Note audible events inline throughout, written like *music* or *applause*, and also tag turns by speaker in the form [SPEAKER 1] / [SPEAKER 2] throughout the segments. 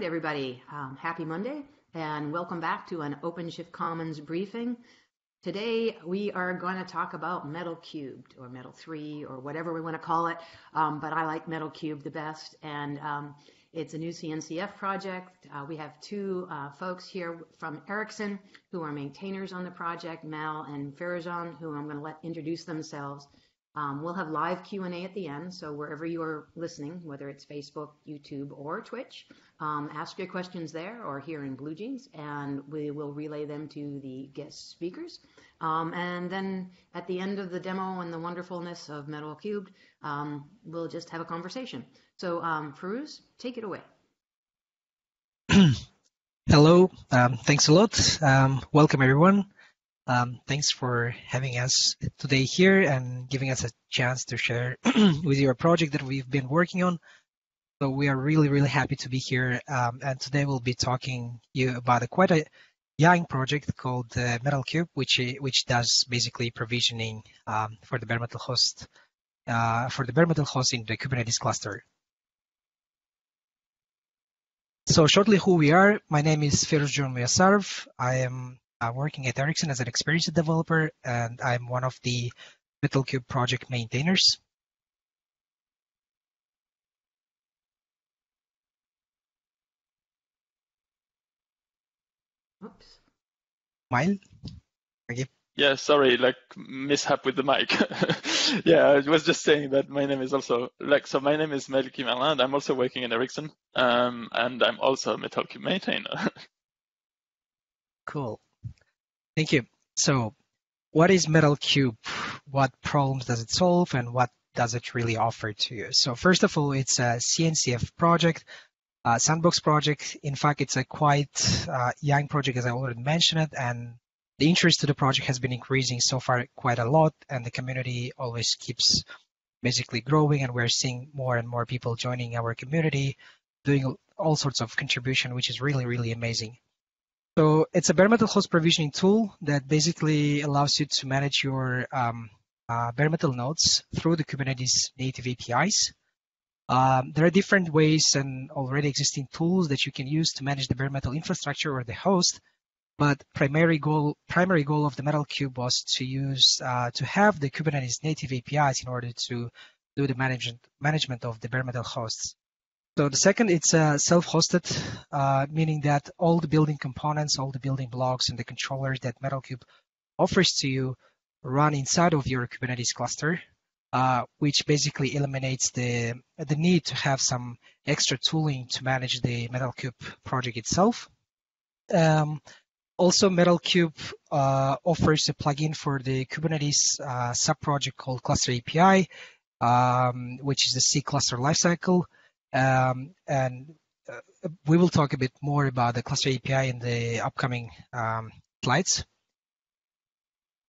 [SPEAKER 1] right, everybody. Um, happy Monday and welcome back to an OpenShift Commons briefing. Today we are going to talk about Metal Cubed or Metal 3 or whatever we want to call it, um, but I like Metal Cube the best. And um, it's a new CNCF project. Uh, we have two uh, folks here from Ericsson who are maintainers on the project, Mel and Feruzjon, who I'm going to let introduce themselves. Um, we'll have live Q&A at the end, so wherever you are listening, whether it's Facebook, YouTube, or Twitch, um, ask your questions there or here in BlueJeans, and we will relay them to the guest speakers. Um, and then at the end of the demo and the wonderfulness of Metal Cubed, um, we'll just have a conversation. So, um, take it away. *clears throat*
[SPEAKER 2] Hello, um, thanks a lot. Um, welcome everyone. Um, thanks for having us today here and giving us a chance to share *clears throat* with you a project that we've been working on. So we are really, really happy to be here. Um, and today we'll be talking you about a quite a young project called uh, Metal Cube, which which does basically provisioning um, for the bare metal host uh, for the bare metal host in the Kubernetes cluster. So shortly, who we are. My name is Feruzjon Muyassarov. I am uh, working at Ericsson as an experienced developer, and I'm one of the MetalCube project maintainers.
[SPEAKER 1] Oops.
[SPEAKER 2] Mile? Okay.
[SPEAKER 3] Yeah, sorry, like mishap with the mic. *laughs* yeah, I was just saying that my name is also like so. My name is Mael Kimmerlin. I'm also working in Ericsson, um, and I'm also a MetalCube maintainer. *laughs*
[SPEAKER 2] cool. Thank you. So what is Metal Cube? What problems does it solve and what does it really offer to you? So first of all, it's a CNCF project, a sandbox project. In fact, it's a quite uh, young project, as I already mentioned it, and the interest to the project has been increasing so far quite a lot, and the community always keeps basically growing, and we're seeing more and more people joining our community, doing all sorts of contribution, which is really, really amazing. So it's a bare metal host provisioning tool that basically allows you to manage your um, uh, bare metal nodes through the Kubernetes native APIs. Um, there are different ways and already existing tools that you can use to manage the bare metal infrastructure or the host. But primary goal, primary goal of the Metal Cube was to use uh, to have the Kubernetes native APIs in order to do the management management of the bare metal hosts. So the second, it's uh, self-hosted, uh, meaning that all the building components, all the building blocks and the controllers that MetalCube offers to you run inside of your Kubernetes cluster, uh, which basically eliminates the, the need to have some extra tooling to manage the MetalCube project itself. Um, also, MetalCube uh, offers a plugin for the Kubernetes uh, subproject called Cluster API, um, which is the C cluster lifecycle. Um, and uh, we will talk a bit more about the cluster API in the upcoming um, slides.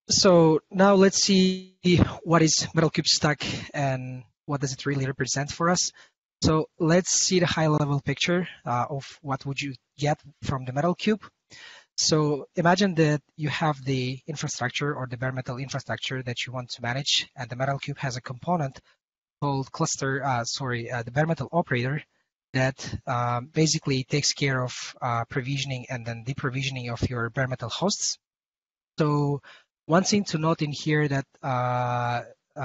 [SPEAKER 2] So now let's see what is MetalCube Stack and what does it really represent for us. So let's see the high level picture uh, of what would you get from the MetalCube. So imagine that you have the infrastructure or the bare metal infrastructure that you want to manage, and the MetalCube has a component called cluster, uh, sorry, uh, the bare metal operator that um, basically takes care of uh, provisioning and then deprovisioning of your bare metal hosts. So one thing to note in here that uh,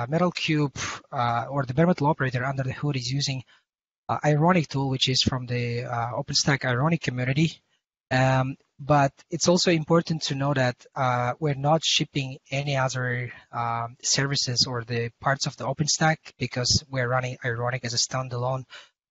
[SPEAKER 2] Metal Cube or the bare metal operator under the hood is using Ironic tool, which is from the OpenStack Ironic community. Um, but it's also important to know that uh, we're not shipping any other um, services or the parts of the OpenStack because we're running Ironic as a standalone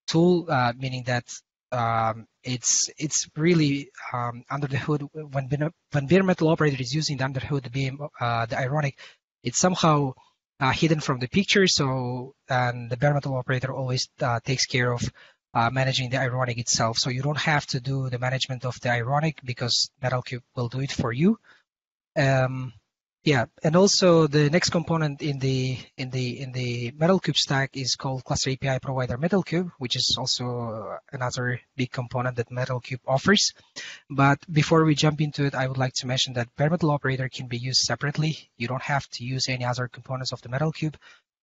[SPEAKER 2] tool, uh, meaning that um, it's it's really um, under the hood when when bare metal operator is using the under hood the BM, uh, the Ironic, it's somehow uh, hidden from the picture. So and the bare metal operator always uh, takes care of uh, managing the Ironic itself. So you don't have to do the management of the Ironic because MetalCube will do it for you. Um, yeah, and also the next component in the in the in the MetalCube stack is called Cluster API Provider MetalCube, which is also another big component that MetalCube offers. But before we jump into it, I would like to mention that bare metal operator can be used separately. You don't have to use any other components of the MetalCube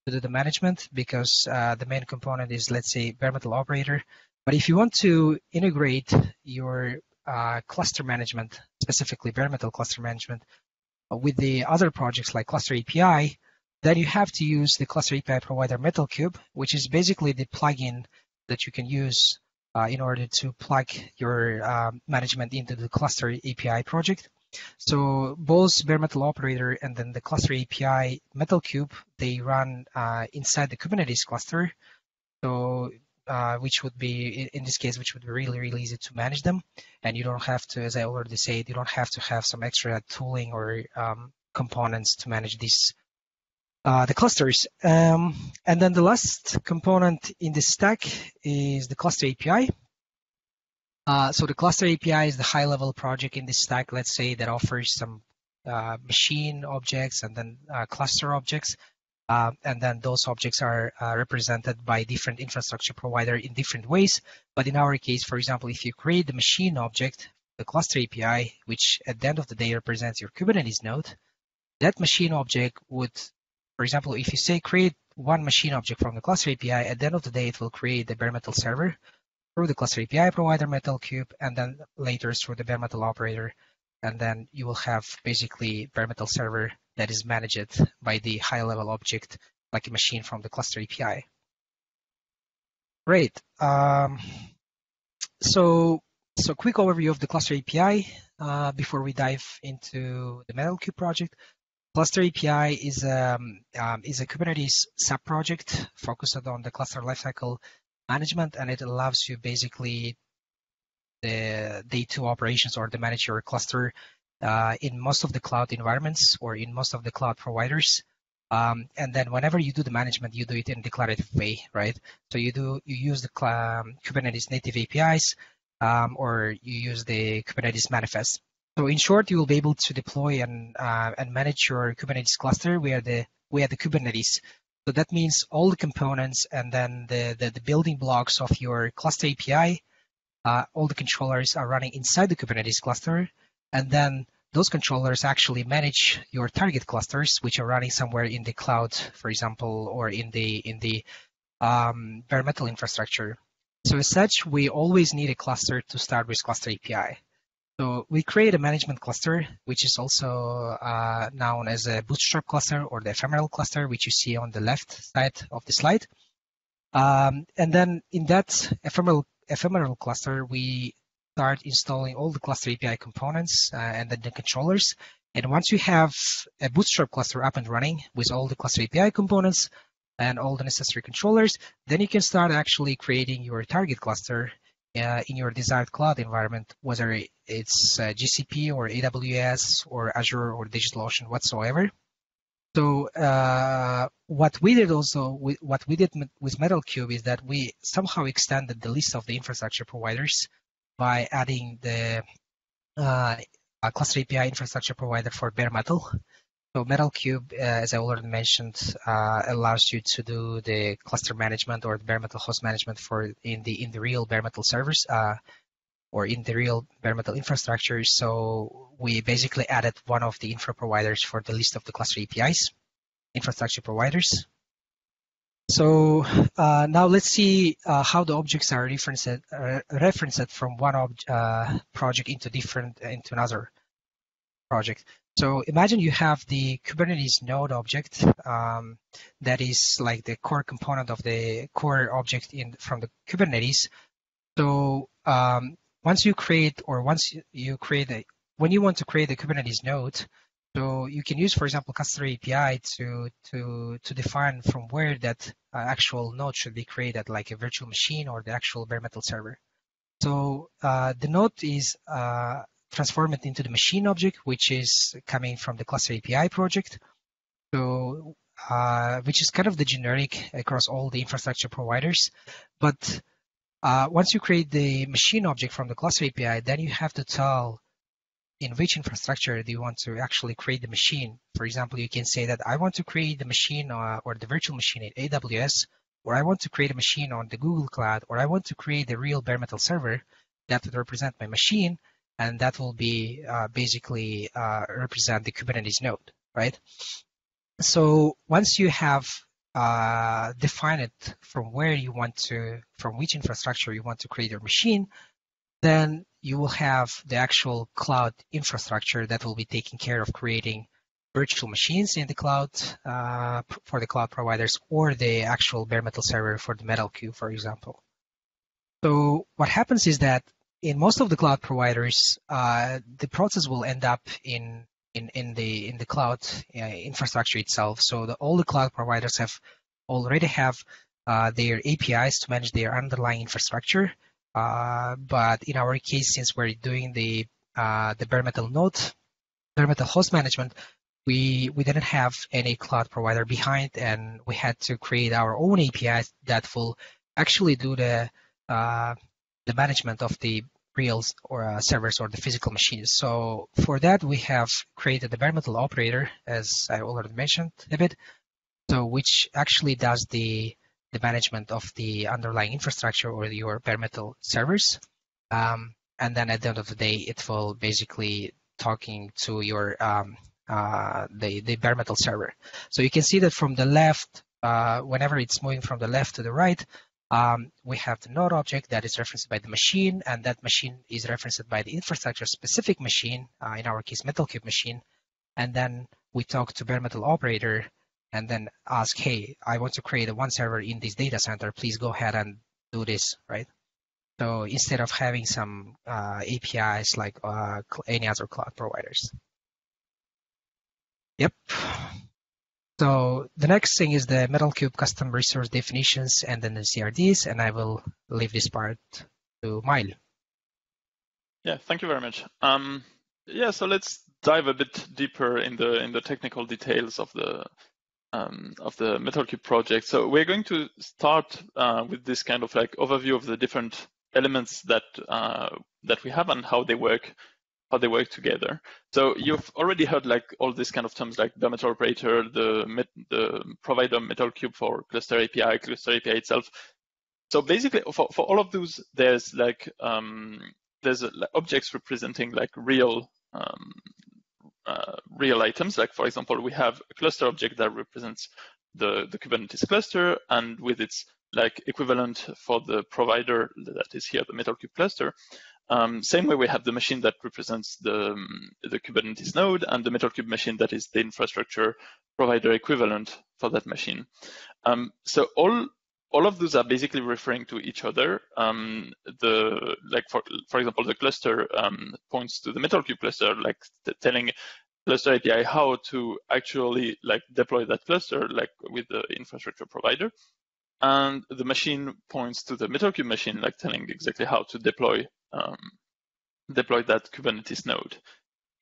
[SPEAKER 2] to do the management because uh, the main component is, let's say, bare metal operator. But if you want to integrate your uh, cluster management, specifically bare metal cluster management, uh, with the other projects like Cluster API, then you have to use the Cluster API provider MetalCube, which is basically the plugin that you can use uh, in order to plug your uh, management into the Cluster API project. So both bare metal operator and then the Cluster API MetalCube, they run uh, inside the Kubernetes cluster. So uh, which would be in this case, which would be really, really easy to manage them. And you don't have to, as I already said, you don't have to have some extra tooling or um, components to manage these uh, the clusters. Um, and then the last component in the stack is the cluster API. Uh, so the cluster API is the high level project in the stack, let's say, that offers some uh, machine objects and then uh, cluster objects. Uh, and then those objects are uh, represented by different infrastructure provider in different ways. But in our case, for example, if you create the machine object, the cluster API, which at the end of the day represents your Kubernetes node, that machine object would, for example, if you say create one machine object from the cluster API, at the end of the day, it will create the bare metal server through the cluster API provider MetalCube, and then later through the bare metal operator. And then you will have basically bare metal server that is managed by the high level object like a machine from the cluster API. Great. Um, so, so quick overview of the cluster API uh, before we dive into the MetalCube project. Cluster API is, um, um, is a Kubernetes sub-project focused on the cluster lifecycle management, and it allows you basically the day two operations or to manage your cluster uh, in most of the cloud environments or in most of the cloud providers. Um, and then whenever you do the management, you do it in declarative way, right? So you do you use the um, Kubernetes native APIs um, or you use the Kubernetes manifest. So in short, you will be able to deploy and uh, and manage your Kubernetes cluster via the via the Kubernetes. So that means all the components and then the, the, the building blocks of your cluster API, uh, all the controllers are running inside the Kubernetes cluster. And then those controllers actually manage your target clusters, which are running somewhere in the cloud, for example, or in the in the um, bare metal infrastructure. So as such, we always need a cluster to start with cluster API. So we create a management cluster, which is also uh, known as a bootstrap cluster or the ephemeral cluster, which you see on the left side of the slide. Um, and then in that ephemeral ephemeral cluster, we start installing all the cluster API components uh, and then the controllers. And once you have a Bootstrap cluster up and running with all the cluster API components and all the necessary controllers, then you can start actually creating your target cluster uh, in your desired cloud environment, whether it's uh, GCP or AWS or Azure or DigitalOcean whatsoever. So uh, what we did also, what we did with MetalCube is that we somehow extended the list of the infrastructure providers by adding the uh, cluster API infrastructure provider for bare metal. So MetalCube, uh, as I already mentioned, uh, allows you to do the cluster management or the bare metal host management for in the in the real bare metal servers uh, or in the real bare metal infrastructure. So we basically added one of the infra providers for the list of the cluster APIs, infrastructure providers. So uh, now let's see uh, how the objects are referenced, uh, referenced from one project into different into another project. So imagine you have the Kubernetes node object um, that is like the core component of the core object in from the Kubernetes. So um, once you create or once you create a when you want to create the Kubernetes node, so you can use, for example, Cluster API to to to define from where that uh, actual node should be created, like a virtual machine or the actual bare metal server. So uh, the node is uh, transformed into the machine object, which is coming from the Cluster API project. So uh, which is kind of the generic across all the infrastructure providers. But uh, once you create the machine object from the Cluster API, then you have to tell in which infrastructure do you want to actually create the machine? For example, you can say that I want to create the machine uh, or the virtual machine in AWS, or I want to create a machine on the Google Cloud, or I want to create a real bare metal server that would represent my machine, and that will be uh, basically uh, represent the Kubernetes node, right? So once you have uh, define it from where you want to, from which infrastructure you want to create your machine, then you will have the actual cloud infrastructure that will be taking care of creating virtual machines in the cloud uh, for the cloud providers or the actual bare metal server for the MetalCube, for example. So what happens is that in most of the cloud providers, uh, the process will end up in in, in the in the cloud uh, infrastructure itself. So the, all the cloud providers have already have uh, their APIs to manage their underlying infrastructure. Uh, but in our case, since we're doing the uh, the bare metal node, bare metal host management, we we didn't have any cloud provider behind, and we had to create our own APIs that will actually do the uh, the management of the real or uh, servers or the physical machines. So for that, we have created the bare metal operator, as I already mentioned a bit, so which actually does the the management of the underlying infrastructure or your bare metal servers. Um, and then at the end of the day, it will basically talking to your um, uh, the the bare metal server. So you can see that from the left, uh, whenever it's moving from the left to the right, um, we have the node object that is referenced by the machine, and that machine is referenced by the infrastructure specific machine, uh, in our case, MetalCube machine. And then we talk to bare metal operator and then ask, hey, I want to create a one server in this data center. Please go ahead and do this, right? So instead of having some uh, APIs like uh, any other cloud providers. Yep. So the next thing is the MetalCube custom resource definitions and then the CRDs, and I will leave this part to Mile.
[SPEAKER 3] Yeah, thank you very much. Um, yeah, so let's dive a bit deeper in the in the technical details of the um, of the MetalCube project. So we're going to start uh, with this kind of like overview of the different elements that uh, that we have and how they work how they work together. So you've already heard like all these kind of terms like the metal operator, the met, the provider metal cube for cluster API, cluster API itself. So basically, for, for all of those, there's like um, there's objects representing like real um, uh, real items. Like for example, we have a cluster object that represents the the Kubernetes cluster, and with its like equivalent for the provider that is here, the metal cube cluster. Um, same way we have the machine that represents the, um, the Kubernetes node and the MetalCube machine that is the infrastructure provider equivalent for that machine. Um, so all all of those are basically referring to each other. Um, the like for for example, the cluster um, points to the MetalCube cluster, like telling cluster API how to actually like deploy that cluster, like with the infrastructure provider. And the machine points to the MetalCube machine, like telling exactly how to deploy um, deploy that Kubernetes node.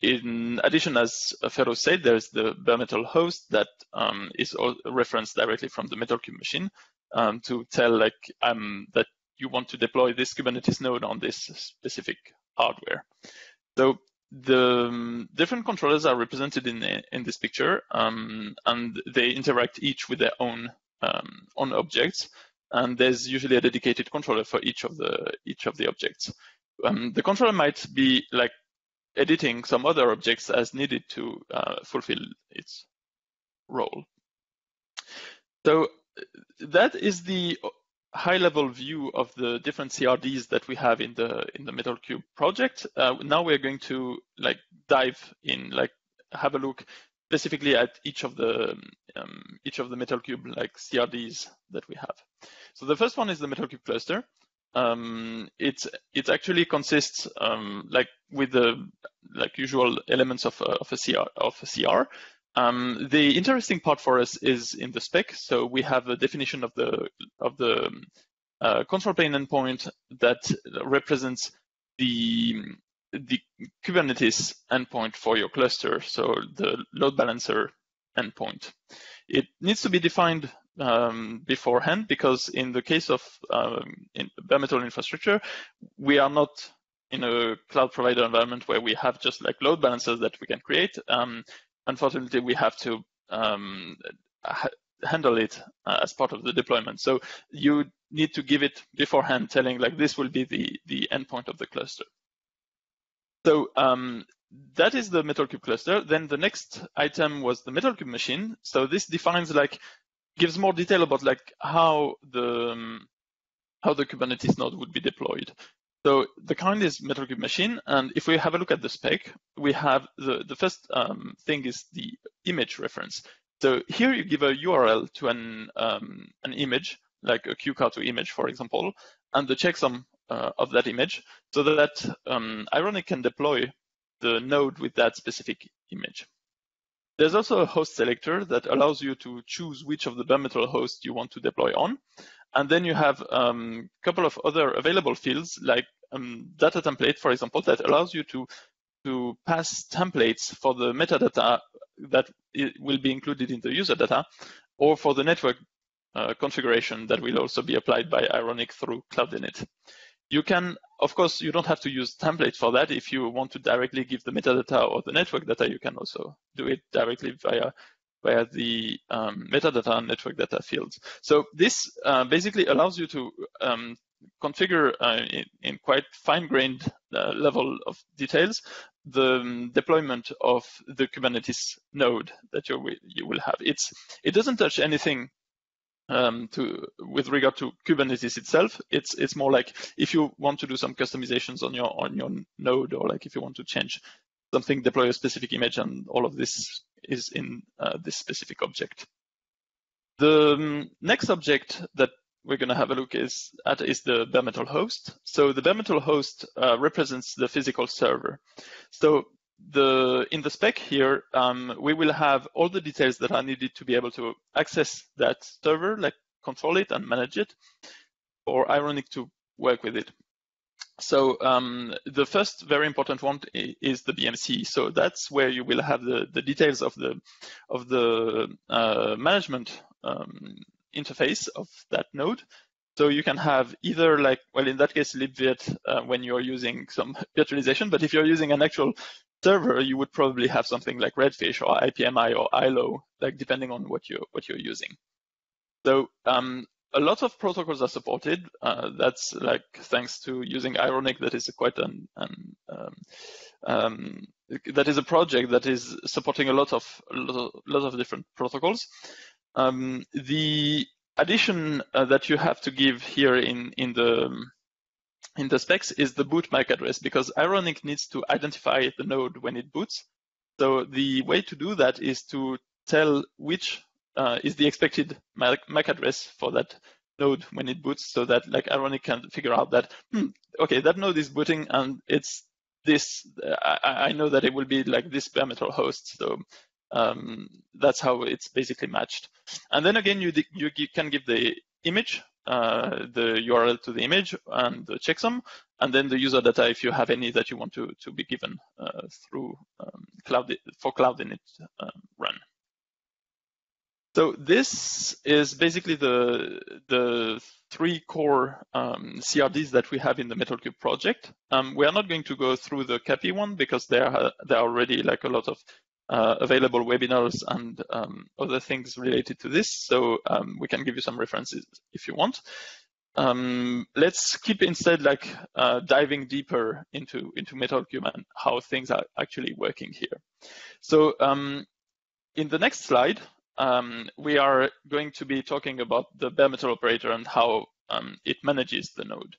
[SPEAKER 3] In addition, as Ferro said, there's the bare metal host that um, is referenced directly from the MetalCube machine um, to tell like um, that you want to deploy this Kubernetes node on this specific hardware. So the um, different controllers are represented in in this picture, um, and they interact each with their own own objects. And there's usually a dedicated controller for each of the each of the objects um, the controller might be like editing some other objects as needed to uh, fulfill its role. So that is the high-level view of the different CRDs that we have in the in the Metal Cube project. Uh, now we're going to like dive in, like have a look specifically at each of the um, each of the Metal Cube like CRDs that we have. So the first one is the Metal Cube cluster um, it's it actually consists um, like with the like usual elements of a, of a CR of a CR. Um, the interesting part for us is in the spec. So we have a definition of the of the uh, control plane endpoint that represents the the Kubernetes endpoint for your cluster, so the load balancer endpoint. It needs to be defined um, beforehand because in the case of um, in bare metal infrastructure, we are not in a cloud provider environment where we have just like load balancers that we can create. Um, unfortunately, we have to um, ha handle it uh, as part of the deployment. So you need to give it beforehand, telling like this will be the the endpoint of the cluster. So um, that is the MetalCube cluster. Then the next item was the MetalCube machine. So this defines like gives more detail about like how the um, how the Kubernetes node would be deployed. So the kind is MetalCube machine, and if we have a look at the spec, we have the the first um, thing is the image reference. So here you give a URL to an um, an image, like a QCOW2 image, for example, and the checksum uh, of that image, so that um, Ironic can deploy the node with that specific image. There's also a host selector that allows you to choose which of the bare metal hosts you want to deploy on. And then you have a um, couple of other available fields like um, data template, for example, that allows you to, to pass templates for the metadata that will be included in the user data or for the network uh, configuration that will also be applied by Ironic through Cloud Init. You can, of course, you don't have to use template for that. If you want to directly give the metadata or the network data, you can also do it directly via via the um, metadata and network data fields. So this uh, basically allows you to um, configure uh, in, in, quite fine-grained uh, level of details the um, deployment of the Kubernetes node that you will, you will have. It's it doesn't touch anything um, to with regard to Kubernetes itself. It's it's more like if you want to do some customizations on your on your node, or like if you want to change something, deploy a specific image, and all of this is in uh, this specific object. The um, next object that we're going to have a look is at is the bare metal host. So the bare metal host uh, represents the physical server. So the in the spec here, um, we will have all the details that are needed to be able to access that server, like control it and manage it, or Ironic to work with it. So um, the first very important one is the BMC. So that's where you will have the, the details of the of the uh, management um, interface of that node. So you can have either like, well, in that case, libvirt uh, when you're using some *laughs* virtualization, but if you're using an actual server, you would probably have something like Redfish or IPMI or ILO, like depending on what you're what you're using. So um, a lot of protocols are supported. Uh, that's like thanks to using Ironic. That is quite an, an um, um, that is a project that is supporting a lot of a lot of, lot of different protocols. Um, the addition uh, that you have to give here in in the in the specs is the boot MAC address because Ironic needs to identify the node when it boots. So the way to do that is to tell which uh, is the expected MAC, address for that node when it boots so that like Ironic can figure out that, hmm, okay, that node is booting and it's this, I, I, know that it will be like this bare metal host. So um, that's how it's basically matched. And then again, you, you can give the image uh, the URL to the image and the checksum, and then the user data if you have any that you want to, to be given uh, through um, cloud for cloud init um, run. So this is basically the the three core um, CRDs that we have in the MetalCube project. Um, we are not going to go through the CAPI one because there are there are already like a lot of uh, available webinars and um, other things related to this. So um, we can give you some references if you want. Um, let's keep instead like uh, diving deeper into, into MetalCube and how things are actually working here. So um, in the next slide, um, we are going to be talking about the bare metal operator and how um, it manages the node.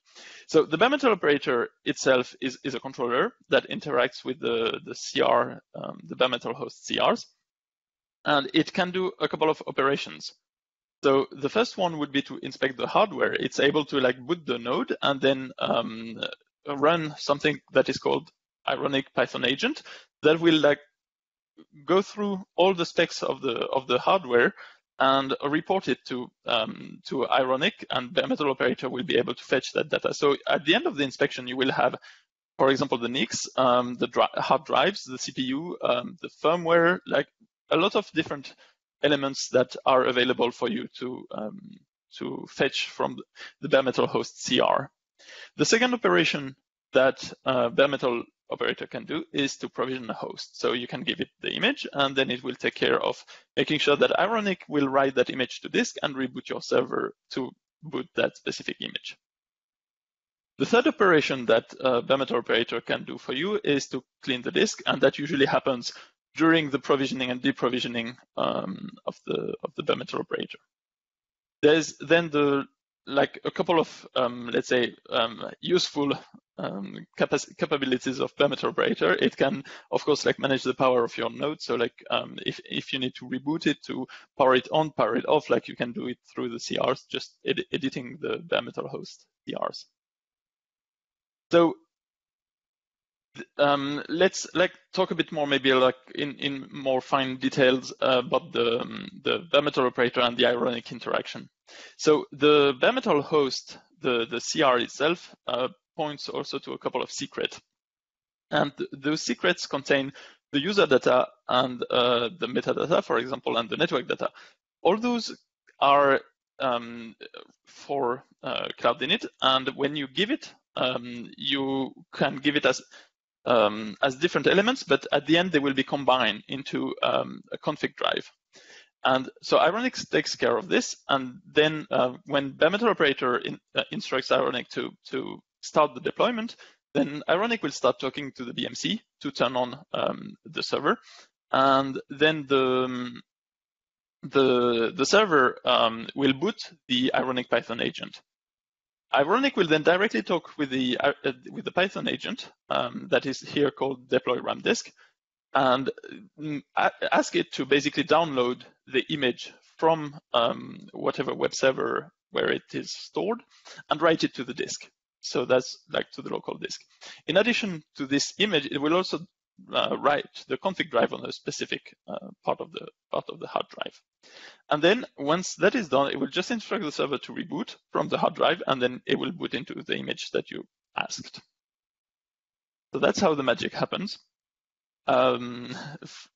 [SPEAKER 3] So the bare metal operator itself is, is a controller that interacts with the, the CR, um, the bare metal host CRs, and it can do a couple of operations. So the first one would be to inspect the hardware. It's able to like boot the node and then um, run something that is called Ironic Python agent that will like go through all the specs of the of the hardware and report it to um, to Ironic, and the metal operator will be able to fetch that data. So at the end of the inspection, you will have, for example, the NICs, um, the dri hard drives, the CPU, um, the firmware, like a lot of different elements that are available for you to um, to fetch from the bare metal host CR. The second operation that uh, bare metal operator can do is to provision a host. So you can give it the image and then it will take care of making sure that Ironic will write that image to disk and reboot your server to boot that specific image. The third operation that uh, bare operator can do for you is to clean the disk, and that usually happens during the provisioning and deprovisioning um, of the of the operator. There's then the like a couple of um, let's say um, useful um, capabilities of bare metal operator. It can, of course, like manage the power of your node. So like um, if, if you need to reboot it to power it on, power it off, like you can do it through the CRs, just ed editing the bare metal host CRs. So um, let's like talk a bit more, maybe like in, in more fine details uh, about the um, the bare metal operator and the ironic interaction. So the bare host, the the CR itself, uh, points also to a couple of secrets, and th those secrets contain the user data and uh, the metadata, for example, and the network data. All those are um, for uh, Cloud Init, and when you give it, um, you can give it as um, as different elements, but at the end they will be combined into um, a config drive. And so Ironic takes care of this, and then uh, when bare operator in, uh, instructs Ironic to to start the deployment, then Ironic will start talking to the BMC to turn on um, the server, and then the um, the the server um, will boot the Ironic Python agent. Ironic will then directly talk with the uh, with the Python agent um, that is here called deploy ramdisk, and mm, ask it to basically download the image from um, whatever web server where it is stored and write it to the disk. So that's like to the local disk. In addition to this image, it will also uh, write the config drive on a specific uh, part of the part of the hard drive. And then once that is done, it will just instruct the server to reboot from the hard drive, and then it will boot into the image that you asked. So that's how the magic happens. Um,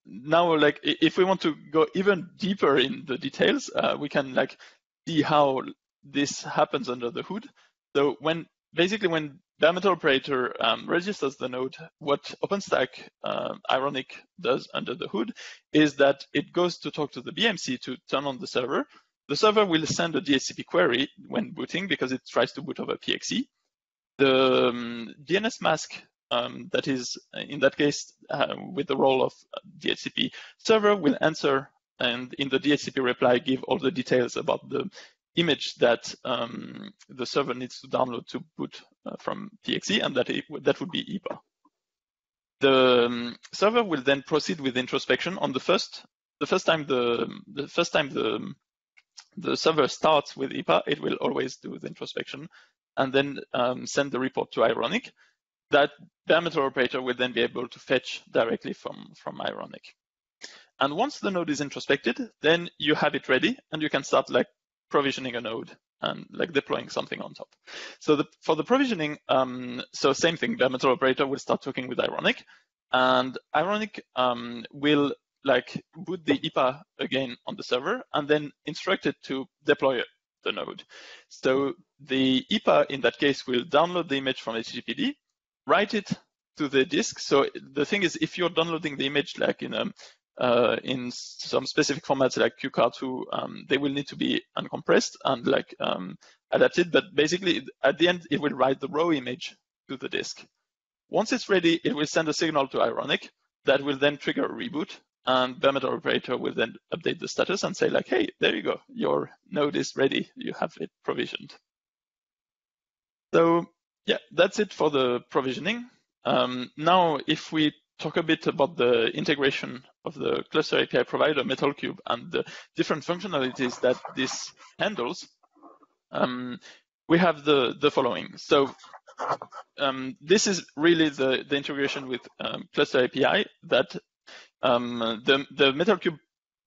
[SPEAKER 3] now, like if we want to go even deeper in the details, uh, we can like see how this happens under the hood. So when basically when metal operator um, registers the node, what OpenStack uh, Ironic does under the hood is that it goes to talk to the BMC to turn on the server. The server will send a DHCP query when booting because it tries to boot over PXE. The um, dnsmasq um, that is, in that case, uh, with the role of DHCP server will answer and in the DHCP reply give all the details about the image that um, the server needs to download to boot uh, from PXE, and that, it, that would be IPA. The um, server will then proceed with introspection on the first the first time the the first time the the server starts with IPA, it will always do the introspection and then um, send the report to Ironic. That bare operator will then be able to fetch directly from, from Ironic. And once the node is introspected, then you have it ready and you can start like provisioning a node and like deploying something on top. So the, for the provisioning, um, so same thing, bare operator will start talking with Ironic and Ironic um, will like boot the IPA again on the server and then instruct it to deploy the node. So the IPA in that case will download the image from HTTPD, write it to the disk. So the thing is, if you're downloading the image like in a uh, in some specific formats like QCOW2, um, they will need to be uncompressed and like um, adapted. But basically, at the end, it will write the raw image to the disk. Once it's ready, it will send a signal to Ironic that will then trigger a reboot. And metal operator will then update the status and say like, hey, there you go, your node is ready, you have it provisioned. So yeah, that's it for the provisioning. Um, now, if we talk a bit about the integration of the cluster API provider MetalCube and the different functionalities that this handles, um, we have the, the following. So um, this is really the, the integration with um, cluster API that um, the, the MetalCube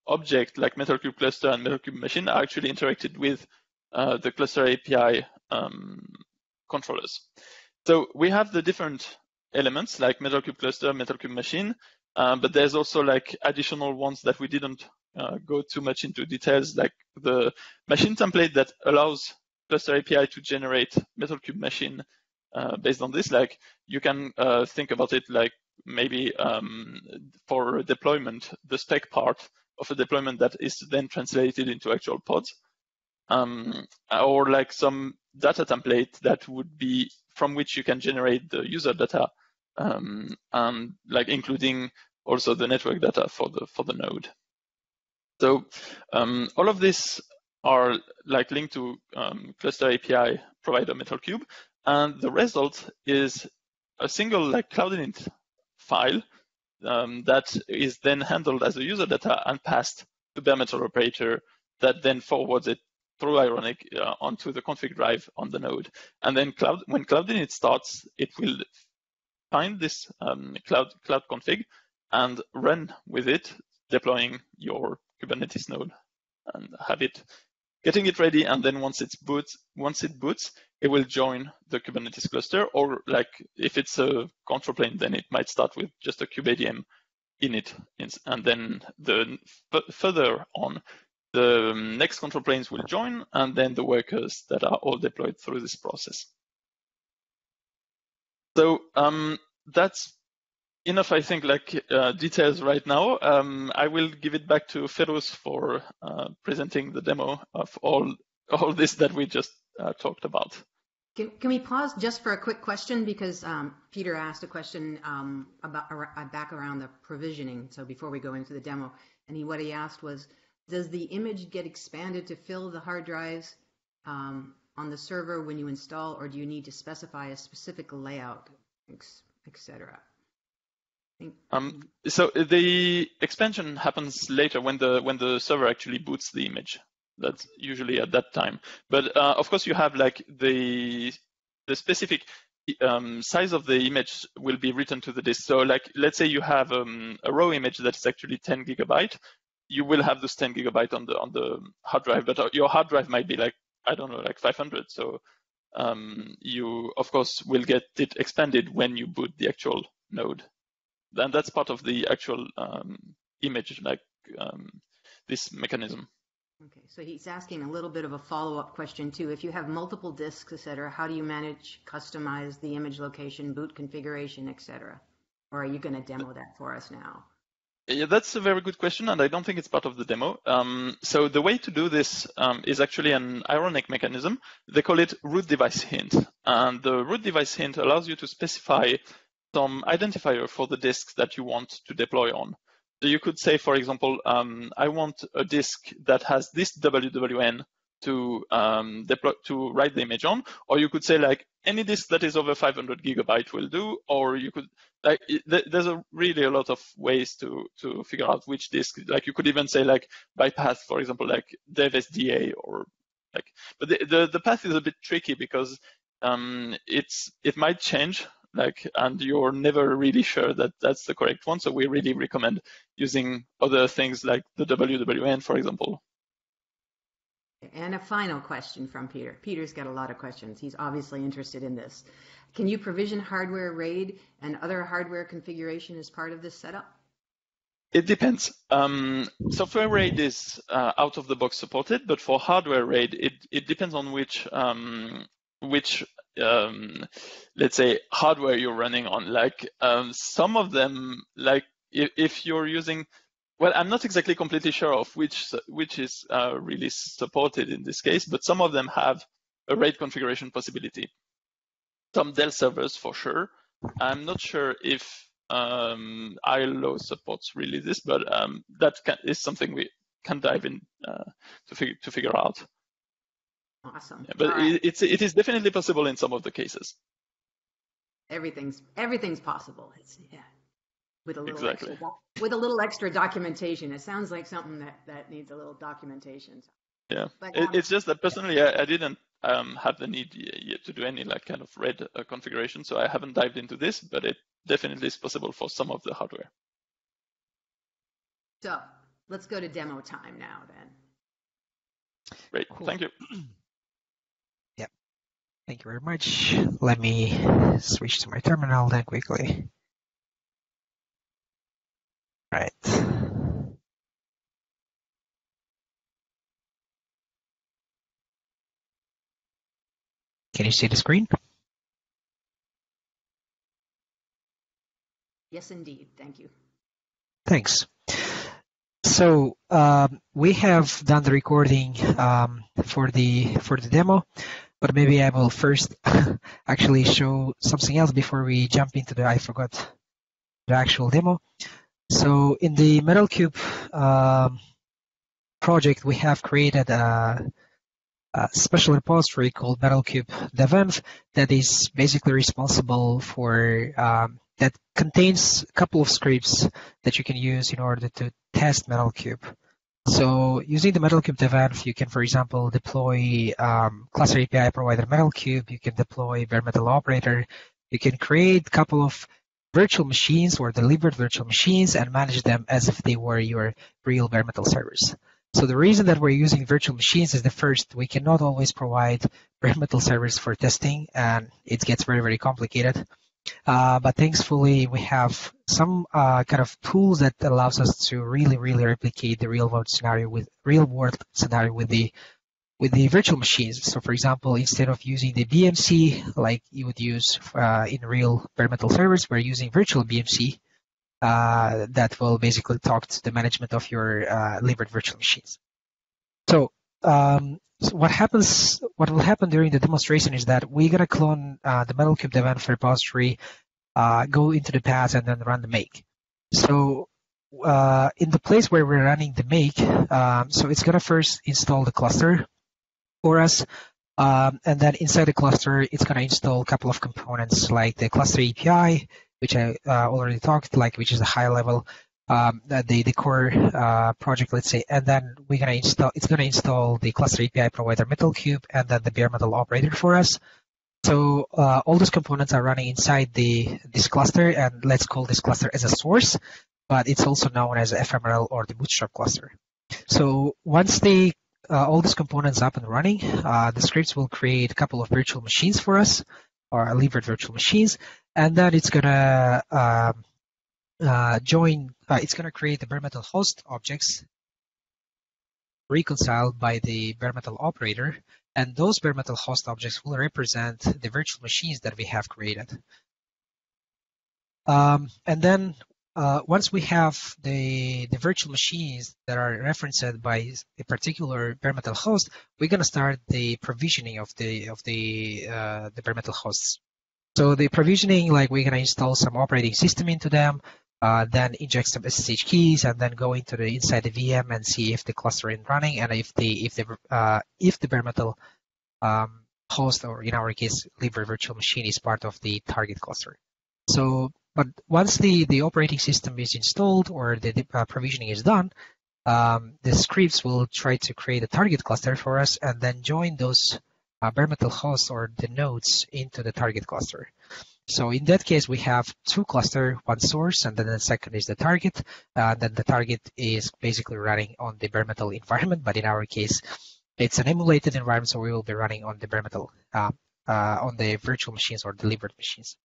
[SPEAKER 3] object like MetalCube cluster and MetalCube machine are actually interacted with uh, the cluster API um, controllers. So we have the different elements like MetalCube cluster, MetalCube machine, um, but there's also like additional ones that we didn't uh, go too much into details, like the machine template that allows Cluster API to generate MetalCube machine uh, based on this. Like you can uh, think about it like maybe um, for deployment, the spec part of a deployment that is then translated into actual pods. Um, or like some data template that would be from which you can generate the user data um, and like including also the network data for the for the node. So um, all of this are like linked to um, cluster API provider MetalCube, and the result is a single like Cloud Init file um, that is then handled as a user data and passed to bare metal operator that then forwards it through Ironic uh, onto the config drive on the node. And then cloud, when Cloud Init starts, it will find this um, cloud, cloud config and run with it, deploying your Kubernetes node and have it getting it ready. And then once it's boots, once it boots, it will join the Kubernetes cluster. Or like if it's a control plane, then it might start with just a kubeadm init, and then the further on, the next control planes will join, and then the workers that are all deployed through this process. So um, that's enough, I think, like uh, details right now. Um, I will give it back to Ferus for uh, presenting the demo of all all this that we just uh, talked about.
[SPEAKER 1] Can, can we pause just for a quick question because um, Peter asked a question um, about back around the provisioning. So before we go into the demo, and he what he asked was, does the image get expanded to fill the hard drives um, on the server when you install, or do you need to specify a specific layout, etc.?
[SPEAKER 3] Um, so the expansion happens later when the when the server actually boots the image. That's usually at that time. But uh, of course, you have like the the specific um, size of the image will be written to the disk. So like, let's say you have um, a raw image that is actually 10 gigabyte. You will have this 10 gigabyte on the on the hard drive, but uh, your hard drive might be like I don't know, like 500. So um, you of course will get it expanded when you boot the actual node and that's part of the actual um, image, like um, this mechanism.
[SPEAKER 1] Okay, so he's asking a little bit of a follow-up question too. If you have multiple disks, et cetera, how do you manage, customize the image location, boot configuration, et cetera? Or are you going to demo that for us now?
[SPEAKER 3] Yeah, that's a very good question, and I don't think it's part of the demo. Um, so the way to do this um, is actually an ironic mechanism. They call it root device hint, and the root device hint allows you to specify some identifier for the disk that you want to deploy on. So you could say, for example, um, I want a disk that has this WWN to um, deploy to write the image on, or you could say like any disk that is over 500 gigabyte will do, or you could like there's a really a lot of ways to to figure out which disk. Like you could even say like by path, for example, like dev SDA or like, but the the, the path is a bit tricky because um, it's it might change like and you're never really sure that that's the correct one so we really recommend using other things like the wwn for example
[SPEAKER 1] and a final question from peter peter's got a lot of questions he's obviously interested in this can you provision hardware raid and other hardware configuration as part of this setup
[SPEAKER 3] it depends. Um, software RAID is uh, out of the box supported, but for hardware RAID, it, it depends on which um, which um, let's say hardware you're running on. Like um, some of them, like if, if, you're using, well, I'm not exactly completely sure of which which is uh, really supported in this case, but some of them have a RAID configuration possibility. Some Dell servers for sure. I'm not sure if um, ILO supports really this, but um, that can, is something we can dive in uh, to, fig to figure out.
[SPEAKER 1] Awesome.
[SPEAKER 3] Yeah, but right. it's it is definitely possible in some of the cases.
[SPEAKER 1] Everything's everything's possible. It's yeah. With a little
[SPEAKER 3] exactly.
[SPEAKER 1] extra, with a little extra documentation. It sounds like something that, that needs a little documentation.
[SPEAKER 3] Yeah, but, um, it's just that personally, I, I didn't um, have the need yet to do any like kind of RAID uh, configuration, so I haven't dived into this, but it definitely is possible for some of the hardware.
[SPEAKER 1] So let's go to demo time now then.
[SPEAKER 3] Great, cool. thank you.
[SPEAKER 2] Yep, Thank you very much. Let me switch to my terminal then quickly. Right. Can you see the screen?
[SPEAKER 1] Yes, indeed. Thank you.
[SPEAKER 2] Thanks. So um, we have done the recording um, for the for the demo but maybe I will first *laughs* actually show something else before we jump into the I forgot the actual demo. So in the MetalCube um, project, we have created a, a special repository called MetalCube devenv that is basically responsible for um, that contains a couple of scripts that you can use in order to test MetalCube. So using the MetalCube devenv, you can, for example, deploy um, cluster API provider MetalCube. You can deploy bare metal operator. You can create a couple of virtual machines or libvirt virtual machines and manage them as if they were your real bare metal servers. So the reason that we're using virtual machines is the first, we cannot always provide bare metal servers for testing and it gets very, very complicated. Uh, but thankfully, we have some uh, kind of tools that allows us to really, really replicate the real world scenario with real world scenario with the with the virtual machines. So, for example, instead of using the BMC like you would use uh, in real bare metal servers, we're using virtual BMC uh, that will basically talk to the management of your uh, virtual machines. So um, so what happens, what will happen during the demonstration is that we're gonna clone uh, the MetalCube devenv repository, uh, go into the path and then run the make. So uh, in the place where we're running the make, um, so it's gonna first install the cluster for us. Um, and then inside the cluster, it's gonna install a couple of components like the cluster API, which I uh, already talked, like which is a high level um, the, the core uh, project, let's say, and then we're gonna install, it's gonna install the cluster API provider MetalCube and then the bare metal operator for us. So uh, all those components are running inside the this cluster, and let's call this cluster as a source, but it's also known as ephemeral or the bootstrap cluster. So once the uh, all these components up and running, uh, the scripts will create a couple of virtual machines for us, or libvirt virtual machines, and then it's gonna um, uh, join, uh, it's going to create the bare metal host objects reconciled by the bare metal operator. And those bare metal host objects will represent the virtual machines that we have created. Um, and then uh, once we have the, the virtual machines that are referenced by a particular bare metal host, we're going to start the provisioning of the of the uh, the bare metal hosts. So the provisioning, like we're going to install some operating system into them uh, then inject some SSH keys, and then go into the inside the VM and see if the cluster is running and if the if the uh, if the bare metal um, host or in our case libvirt virtual machine is part of the target cluster. So, but once the the operating system is installed or the uh, provisioning is done, um, the scripts will try to create a target cluster for us and then join those uh, bare metal hosts or the nodes into the target cluster. So in that case, we have two cluster, one source, and then the second is the target. Uh, then the target is basically running on the bare metal environment, but in our case, it's an emulated environment, so we will be running on the bare metal, uh, uh, on the virtual machines or libvirt machines.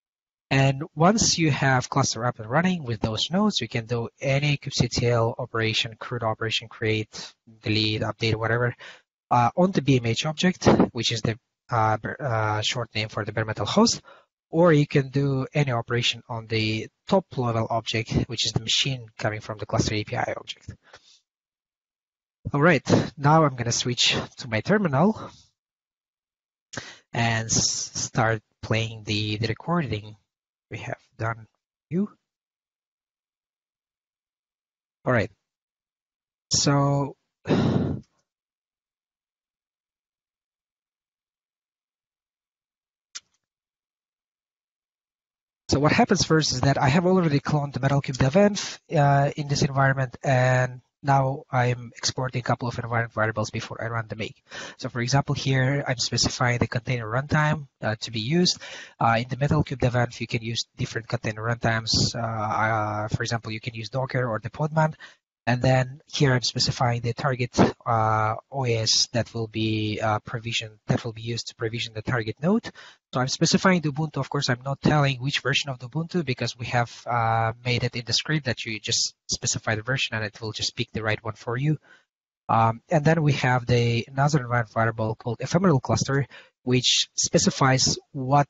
[SPEAKER 2] And once you have cluster up and running with those nodes, you can do any kubectl operation, CRUD operation, create, delete, update, whatever, uh, on the BMH object, which is the uh, uh, short name for the bare metal host, or you can do any operation on the top level object, which is the machine coming from the cluster API object. All right, now I'm going to switch to my terminal and start playing the, the recording we have done you. All right, so *sighs* So what happens first is that I have already cloned the MetalCube devenv uh, in this environment, and now I'm exporting a couple of environment variables before I run the make. So for example, here I'm specifying the container runtime uh, to be used. Uh, in the Metal MetalCube devenv, you can use different container runtimes. Uh, uh, for example, you can use Docker or the Podman. And then here I'm specifying the target uh, OS that will be uh, provisioned, that will be used to provision the target node. So I'm specifying the Ubuntu. Of course, I'm not telling which version of the Ubuntu because we have uh, made it in the script that you just specify the version and it will just pick the right one for you. Um, and then we have the another environment variable called ephemeral cluster, which specifies what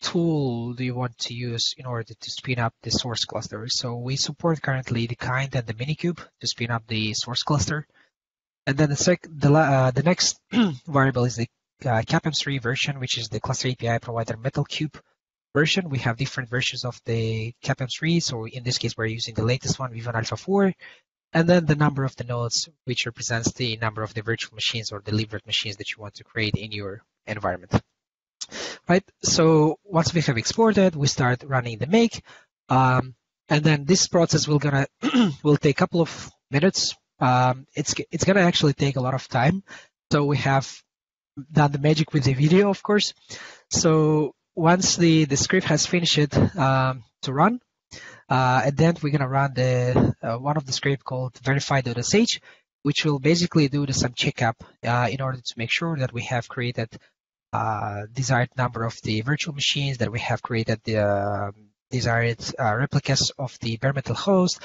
[SPEAKER 2] tool do you want to use in order to spin up the source cluster? So we support currently the kind and the minikube to spin up the source cluster. And then the, sec the, uh, the next *clears throat* variable is the uh, CapM3 version, which is the cluster API provider MetalCube version. We have different versions of the CapM3. So in this case, we're using the latest one, v1 Alpha 4. and then the number of the nodes, which represents the number of the virtual machines or libvirt machines that you want to create in your environment. Right. So once we have exported, we start running the make, um, and then this process will gonna *clears throat* will take a couple of minutes. Um, it's it's gonna actually take a lot of time. So we have done the magic with the video, of course. So once the the script has finished um, to run, uh, and then we're gonna run the uh, one of the script called verify.sh, which will basically do the, some checkup uh, in order to make sure that we have created desired number of the virtual machines, that we have created the uh, desired uh, replicas of the bare metal host,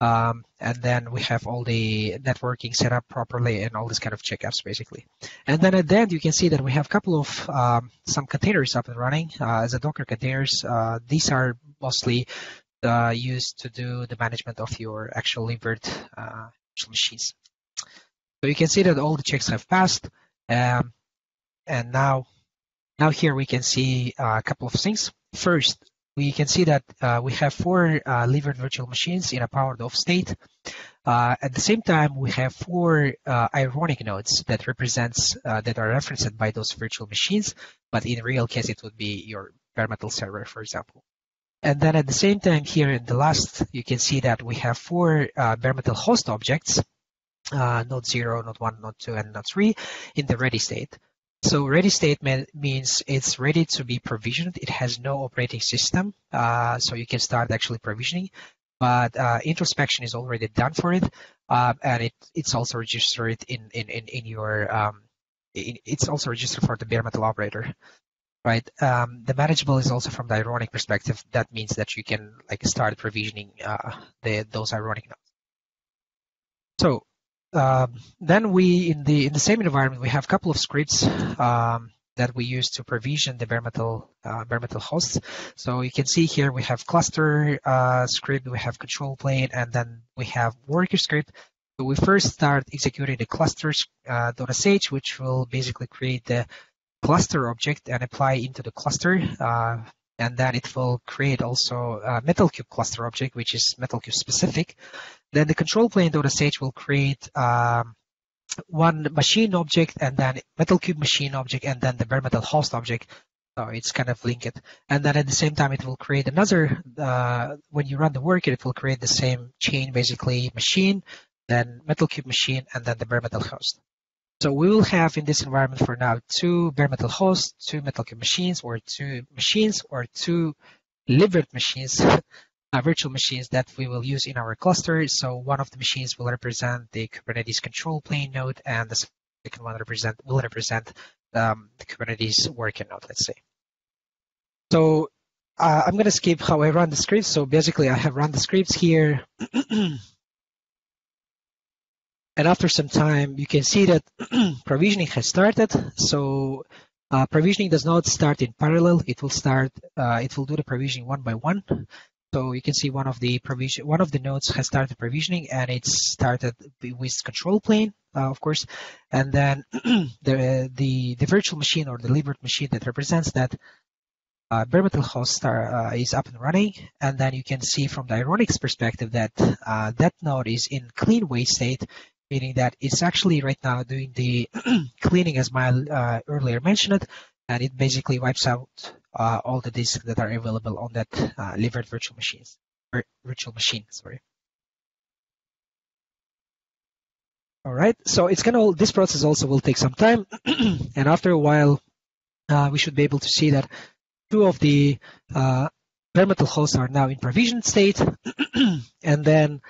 [SPEAKER 2] um, and then we have all the networking set up properly and all this kind of checkups basically. And then at the end, you can see that we have a couple of um, some containers up and running uh, as a Docker containers. Uh, these are mostly uh, used to do the management of your actual libvirt uh, machines. So you can see that all the checks have passed. Um, and now, now here we can see uh, a couple of things. First, we can see that uh, we have four uh, virtual machines in a powered off state. Uh, at the same time, we have four uh, ironic nodes that represents uh, that are referenced by those virtual machines, but in real case, it would be your bare metal server, for example. And then at the same time here in the last, you can see that we have four bare metal host objects, node 0, node 1, node 2, and node 3 in the ready state. So ready state means it's ready to be provisioned. It has no operating system, uh, so you can start actually provisioning. But uh, introspection is already done for it, uh, and it, it's also registered in in in, in your um, it, it's also registered for the bare metal operator, right? Um, the manageable is also from the ironic perspective. That means that you can like start provisioning uh, the those ironic nodes. So um, then we in the in the same environment we have a couple of scripts um, that we use to provision the bare metal uh, bare metal hosts. So you can see here we have cluster uh, script, we have control plane, and then we have worker script. So we first start executing the clusters uh, .sh, which will basically create the cluster object and apply into the cluster. And then it will create also a MetalCube cluster object, which is MetalCube specific. Then the control plane.sh will create um, one machine object and then MetalCube machine object and then the bare metal host object. So it's kind of linked. And then at the same time, it will create another, uh, when you run the worker, it will create the same chain, basically machine, then MetalCube machine, and then the bare metal host. So we will have in this environment for now two bare metal hosts, two MetalCube machines, or two machines, or two libvirt machines, *laughs* uh, virtual machines that we will use in our cluster. So one of the machines will represent the Kubernetes control plane node, and the second one represent will represent um, the Kubernetes working node, let's say. So uh, I'm going to skip how I run the scripts. So basically, I have run the scripts here. *clears throat* And after some time, you can see that *clears throat* provisioning has started. So uh, provisioning does not start in parallel. It will start, uh, it will do the provisioning one by one. So you can see one of the provision, one of the nodes has started provisioning and it started with control plane, uh, of course. And then *clears throat* the, the, the virtual machine or the libvirt machine that represents that uh, bare metal host are, uh, is up and running. And then you can see from the Ironics perspective that uh, that node is in clean wait state meaning that it's actually right now doing the *clears throat* cleaning as my uh, earlier mentioned, and it basically wipes out uh, all the disks that are available on that uh, libvirt virtual machines, virtual machine, sorry. All right, so it's gonna, this process also will take some time, *clears throat* and after a while, uh, we should be able to see that two of the uh, bare metal hosts are now in provision state, *clears throat* and then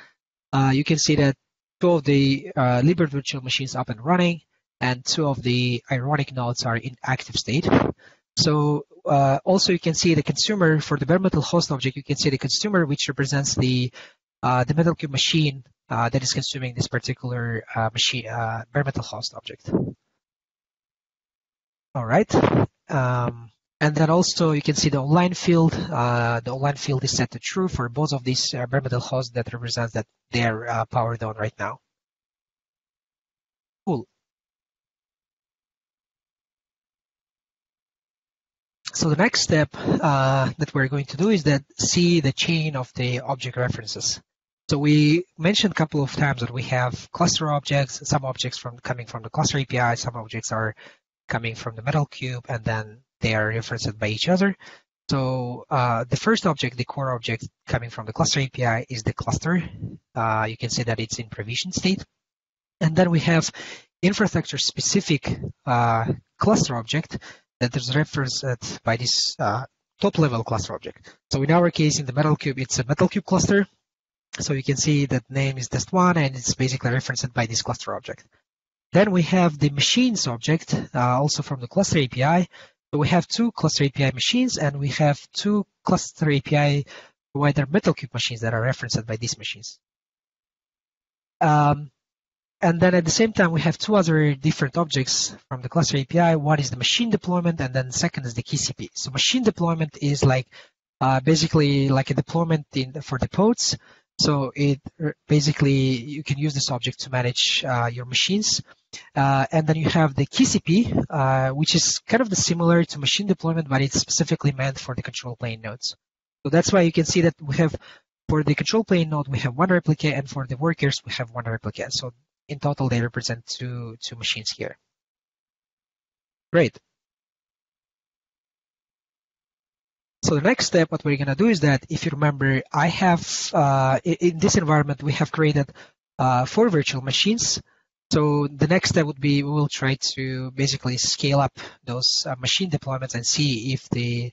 [SPEAKER 2] uh, you can see that two of the uh, libvirt virtual machines up and running, and two of the ironic nodes are in active state. So uh, also you can see the consumer for the bare metal host object. You can see the consumer, which represents the uh, the MetalCube machine uh, that is consuming this particular uh, machine uh, bare metal host object. All right. Um, and then also you can see the online field. Uh, the online field is set to true for both of these uh, bare metal hosts that represents that they're uh, powered on right now. Cool. So the next step uh, that we're going to do is that see the chain of the object references. So we mentioned a couple of times that we have cluster objects, some objects from coming from the cluster API, some objects are coming from the MetalCube, and then they are referenced by each other. So uh, the first object, the core object coming from the cluster API is the cluster. Uh, you can see that it's in provision state. And then we have infrastructure specific uh, cluster object that is referenced by this uh, top level cluster object. So in our case, in the MetalCube, it's a MetalCube cluster. So you can see that name is test1 and it's basically referenced by this cluster object. Then we have the machines object, uh, also from the cluster API. We have two cluster API machines and we have two cluster API provider MetalCube machines that are referenced by these machines. Um, and then at the same time, we have two other different objects from the cluster API. One is the machine deployment, and then second is the KCP. So machine deployment is like uh, basically like a deployment in, for the pods. So it uh, basically you can use this object to manage uh, your machines. Uh, and then you have the KCP, uh, which is kind of the similar to machine deployment, but it's specifically meant for the control plane nodes. So that's why you can see that we have for the control plane node, we have one replica, and for the workers, we have one replica. So in total, they represent two, two machines here. Great. So the next step, what we're going to do is that if you remember, I have, uh, in this environment, we have created uh, four virtual machines. So the next step would be we will try to basically scale up those uh, machine deployments and see if the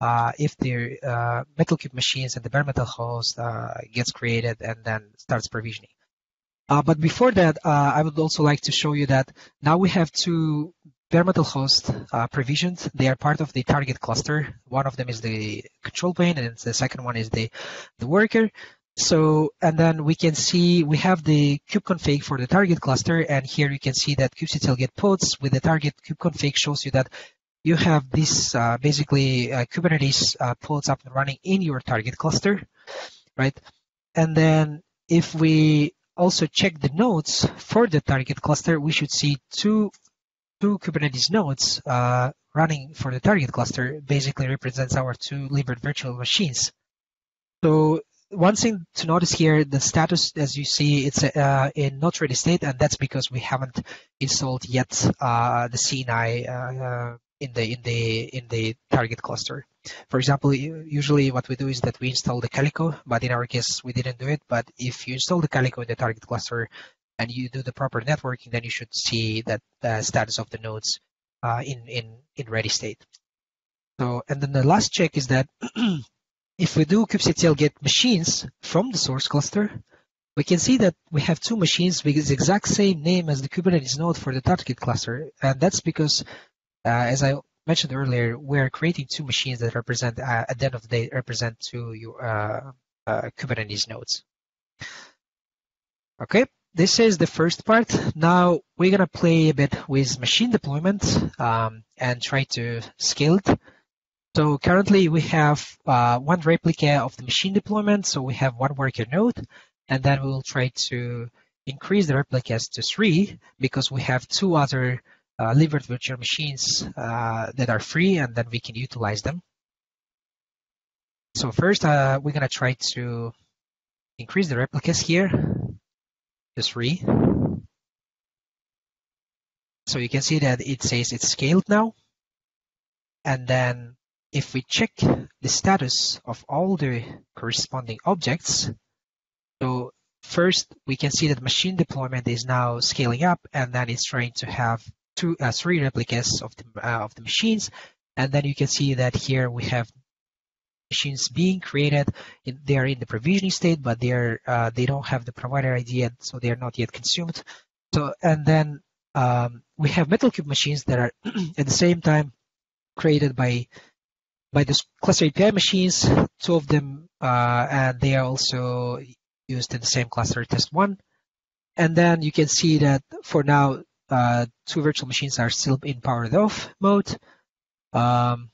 [SPEAKER 2] uh, if the uh, MetalCube machines and the bare metal host uh, gets created and then starts provisioning. Uh, but before that, uh, I would also like to show you that now we have two bare metal hosts uh, provisioned. They are part of the target cluster. One of them is the control plane, and the second one is the, the worker. So, and then we can see we have the kubeconfig for the target cluster, and here you can see that kubectl get pods with the target kubeconfig shows you that you have this uh, basically uh, Kubernetes uh, pods up and running in your target cluster, right? And then if we also check the nodes for the target cluster, we should see two, two Kubernetes nodes uh, running for the target cluster basically represents our two libvirt virtual machines. So one thing to notice here, the status, as you see, it's uh, in not ready state, and that's because we haven't installed yet uh, the CNI uh, in the in the in the target cluster. For example, usually what we do is that we install the Calico, but in our case, we didn't do it. But if you install the Calico in the target cluster and you do the proper networking, then you should see that the status of the nodes uh, in, in, in ready state. So, and then the last check is that *clears throat* if we do kubectl get machines from the source cluster, we can see that we have two machines with the exact same name as the Kubernetes node for the target cluster. And that's because, uh, as I mentioned earlier, we're creating two machines that represent, uh, at the end of the day, represent two uh, uh, Kubernetes nodes. Okay, this is the first part. Now we're gonna play a bit with machine deployment um, and try to scale it. So currently we have uh, one replica of the machine deployment. So we have one worker node, and then we will try to increase the replicas to three because we have two other uh, virtual machines uh, that are free and then we can utilize them. So first, uh, we're going to try to increase the replicas here to three. So you can see that it says it's scaled now. And then if we check the status of all the corresponding objects, so first we can see that machine deployment is now scaling up and then it's trying to have two, uh, three replicas of the, uh, of the machines. And then you can see that here we have machines being created. They are in the provisioning state, but they are uh, they don't have the provider ID yet, so they are not yet consumed. So and then um, we have MetalCube machines that are *clears throat* at the same time created by by the cluster API machines. Two of them, uh, and they are also used in the same cluster test one. And then you can see that for now uh, two virtual machines are still in powered off mode. Um.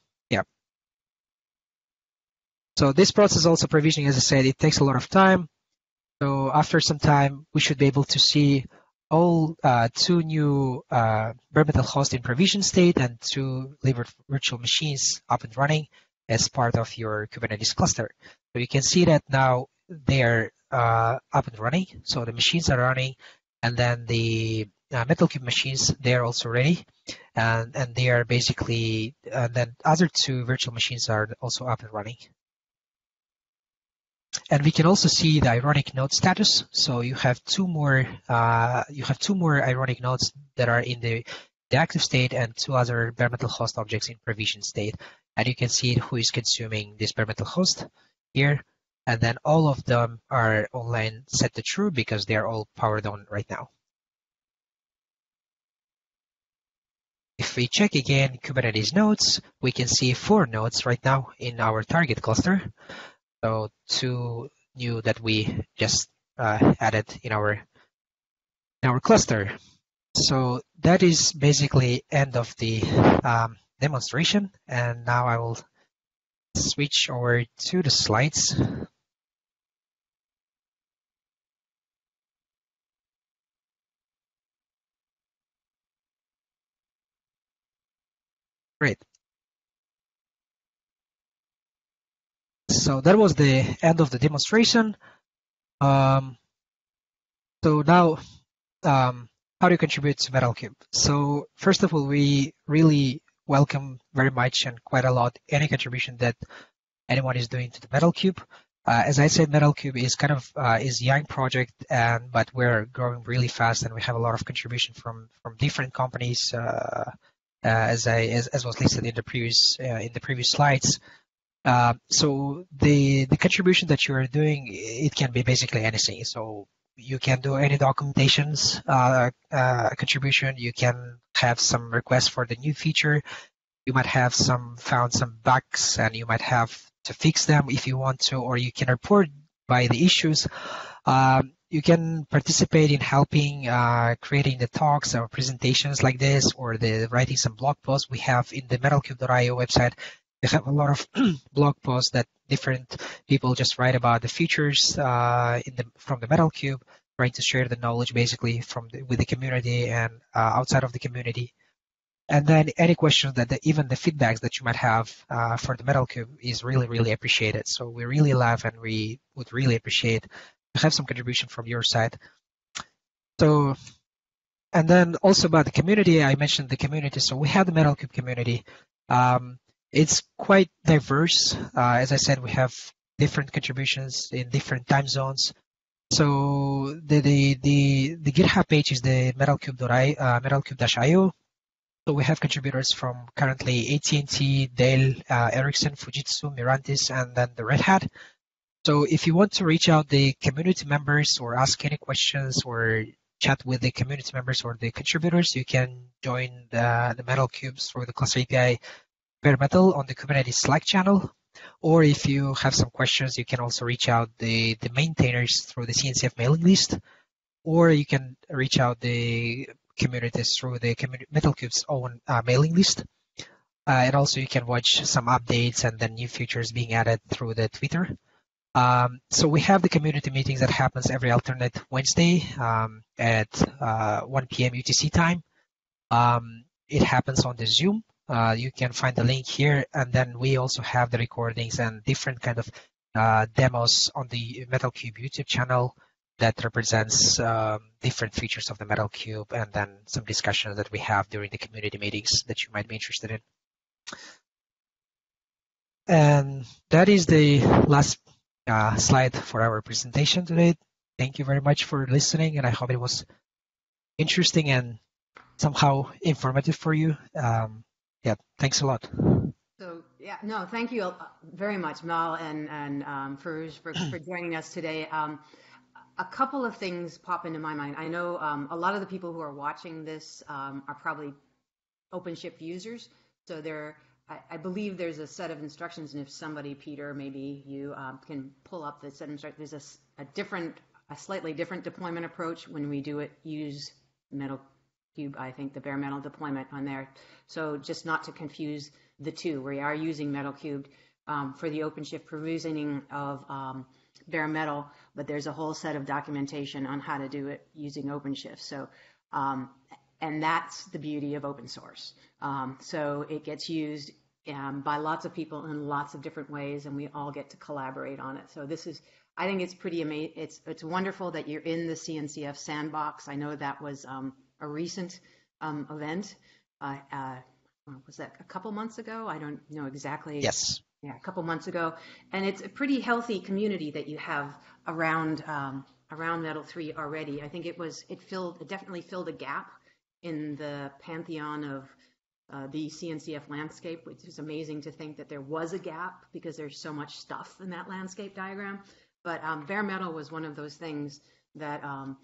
[SPEAKER 2] So this process also provisioning, as I said, it takes a lot of time. So after some time, we should be able to see all uh, two new uh, bare metal hosts in provision state and two libvirt virtual machines up and running as part of your Kubernetes cluster. So you can see that now they're uh, up and running. So the machines are running, and then the uh, MetalCube machines they're also ready, and and they are basically and then other two virtual machines are also up and running. And we can also see the ironic node status. So you have two more uh, you have two more ironic nodes that are in the, the active state and two other bare metal host objects in provision state. And you can see who is consuming this bare metal host here. And then all of them are online set to true because they are all powered on right now. If we check again Kubernetes nodes, we can see four nodes right now in our target cluster. So two new that we just uh, added in our in our cluster. So that is basically end of the um, demonstration. And now I will switch over to the slides. Great. So that was the end of the demonstration. Um, so now, um, how do you contribute to MetalCube? So first of all, we really welcome very much and quite a lot any contribution that anyone is doing to the MetalCube. Uh, as I said, MetalCube is kind of uh, is young project, and but we're growing really fast, and we have a lot of contribution from from different companies, uh, uh as I as, as was listed in the previous uh, in the previous slides. Uh, so the the contribution that you are doing, it can be basically anything. So you can do any documentations uh, uh, contribution. You can have some requests for the new feature. You might have some found some bugs, and you might have to fix them if you want to, or you can report by the issues. Um, you can participate in helping uh, creating the talks or presentations like this, or the writing some blog posts. We have in the MetalCube.io website we have a lot of *clears throat* blog posts that different people just write about the features uh, in the from the MetalCube, trying to share the knowledge basically from the, with the community and uh, outside of the community. And then any questions that the, even the feedbacks that you might have uh, for the MetalCube is really really appreciated. So we really love and we would really appreciate to have some contribution from your side. So and then also about the community, I mentioned the community. So we have the MetalCube community. Um, it's quite diverse. Uh, as I said, we have different contributions in different time zones. So the the the, the GitHub page is the metalcube.io, uh, metalcube-io. So we have contributors from currently AT&T, Dell, uh, Ericsson, Fujitsu, Mirantis, and then the Red Hat. So if you want to reach out the community members or ask any questions or chat with the community members or the contributors, you can join the, the Metal Cubes through the Cluster API bare metal on the Kubernetes Slack channel. Or if you have some questions, you can also reach out the, the maintainers through the CNCF mailing list, or you can reach out the communities through the MetalCube's own uh, mailing list. Uh, and also you can watch some updates and then new features being added through the Twitter. Um, so we have the community meetings that happens every alternate Wednesday um, at uh, 1 p.m. UTC time. Um, it happens on the Zoom uh, you can find the link here. And then we also have the recordings and different kind of uh, demos on the MetalCube YouTube channel that represents um, different features of the MetalCube and then some discussions that we have during the community meetings that you might be interested in. And that is the last uh, slide for our presentation today. Thank you very much for listening, and I hope it was interesting and somehow informative for you. Um, yeah, thanks a lot.
[SPEAKER 1] So yeah, no, thank you very much, Mael and and um, for, for, for joining us today. Um, a couple of things pop into my mind. I know um, a lot of the people who are watching this um, are probably OpenShift users, so there. I, I, believe there's a set of instructions, and if somebody, Peter, maybe you um, can pull up the set of instructions. There's a, a different, a slightly different deployment approach when we do it. Use Metal Cube, I think, the bare metal deployment on there. So just not to confuse the two, we are using MetalCube um, for the OpenShift provisioning of um, bare metal, but there's a whole set of documentation on how to do it using OpenShift. So, um, and that's the beauty of open source. Um, so it gets used um, by lots of people in lots of different ways, and we all get to collaborate on it. So this is I think it's pretty amazing. It's it's wonderful that you're in the CNCF sandbox. I know that was um, a recent um, event. Uh, uh, was that a couple months ago? I don't know exactly.
[SPEAKER 2] Yes.
[SPEAKER 1] Yeah, a couple months ago, and it's a pretty healthy community that you have around um, around Metal Three already. I think it was it filled it definitely filled a gap in the pantheon of uh, the CNCF landscape, which is amazing to think that there was a gap because there's so much stuff in that landscape diagram. But um, bare metal was one of those things that um,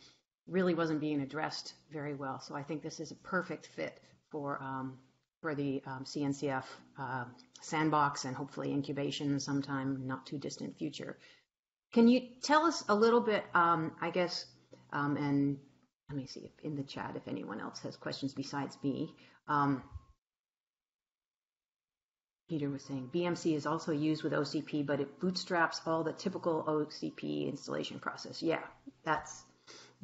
[SPEAKER 1] really wasn't being addressed very well. So I think this is a perfect fit for um, for the um, CNCF uh, sandbox and hopefully incubation sometime not too distant future. Can you tell us a little bit, um, I guess, um, and let me see if in the chat if anyone else has questions besides me. Peter was saying BMC is also used with OCP, but it bootstraps all the typical OCP installation process. Yeah, that's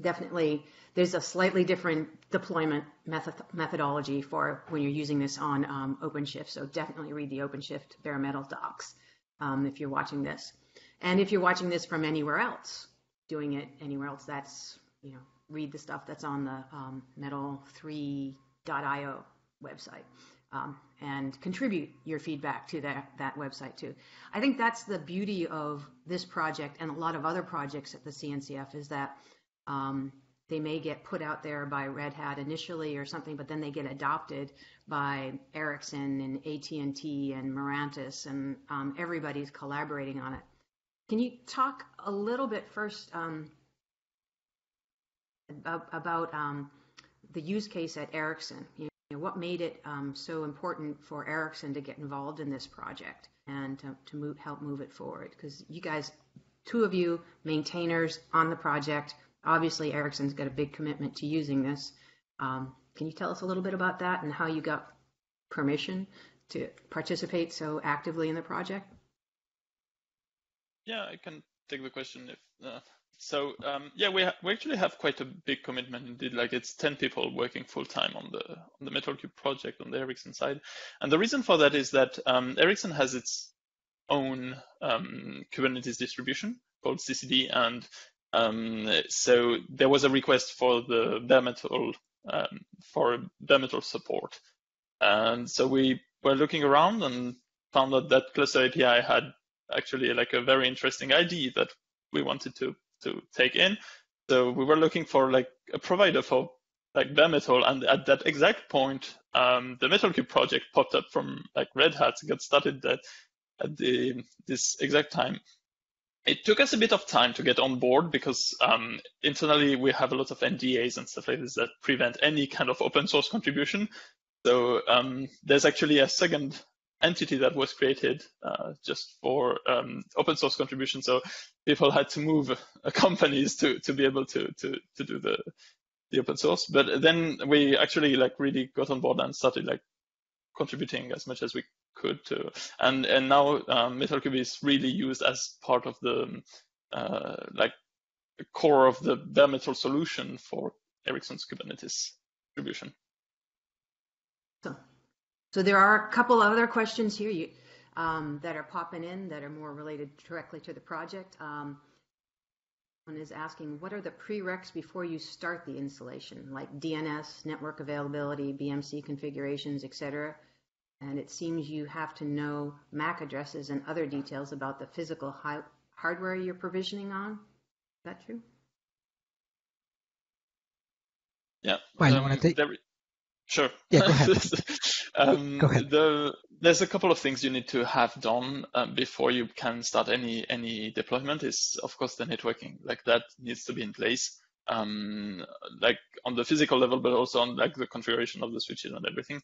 [SPEAKER 1] definitely, there's a slightly different deployment method, methodology for when you're using this on um, OpenShift. So definitely read the OpenShift bare metal docs um, if you're watching this. And if you're watching this from anywhere else, doing it anywhere else, that's, you know, read the stuff that's on the um, metal3.io website um, and contribute your feedback to that, that website too. I think that's the beauty of this project and a lot of other projects at the CNCF is that um, they may get put out there by Red Hat initially or something, but then they get adopted by Ericsson and AT&T and Mirantis, and um, everybody's collaborating on it. Can you talk a little bit first um, about, about um, the use case at Ericsson? You know, what made it um, so important for Ericsson to get involved in this project and to, to move, help move it forward? Because you guys, two of you, maintainers on the project, obviously Ericsson's got a big commitment to using this. Um, can you tell us a little bit about that and how you got permission to participate so actively in the project?
[SPEAKER 3] Yeah, I can take the question if uh, so um, yeah, we, we actually have quite a big commitment indeed. Like it's 10 people working full time on the on the MetalCube project on the Ericsson side. And the reason for that is that um, Ericsson has its own um, Kubernetes distribution called CCD. And um, so there was a request for the bare metal um, for bare metal support. And so we were looking around and found out that Cluster API had actually like a very interesting ID that we wanted to to take in. So we were looking for like a provider for like bare metal, and at that exact point, um, the MetalCube project popped up from like Red Hat, got started at, at the this exact time. It took us a bit of time to get on board because um, internally we have a lot of NDAs and stuff like this that prevent any kind of open source contribution. So um, there's actually a second entity that was created uh, just for um, open source contribution. So people had to move uh, *laughs* companies to to be able to to to do the the open source. But then we actually like really got on board and started like contributing as much as we could to, and and now um, MetalCube is really used as part of the uh, like core of the bare metal solution for Ericsson's Kubernetes distribution.
[SPEAKER 1] So so there are a couple other questions here you, um, that are popping in that are more related directly to the project. Um, one is asking, what are the prereqs before you start the installation, like DNS, network availability, BMC configurations, etc. And it seems you have to know MAC addresses and other details about the physical hardware you're provisioning on. Is that true?
[SPEAKER 3] Yeah.
[SPEAKER 2] Well, um, I want to take.
[SPEAKER 3] Sure.
[SPEAKER 2] Yeah, go ahead. *laughs*
[SPEAKER 3] um,
[SPEAKER 2] go ahead.
[SPEAKER 3] The, there's a couple of things you need to have done um, before you can start any any deployment. Is of course the networking, like that needs to be in place, um, like on the physical level, but also on like the configuration of the switches and everything.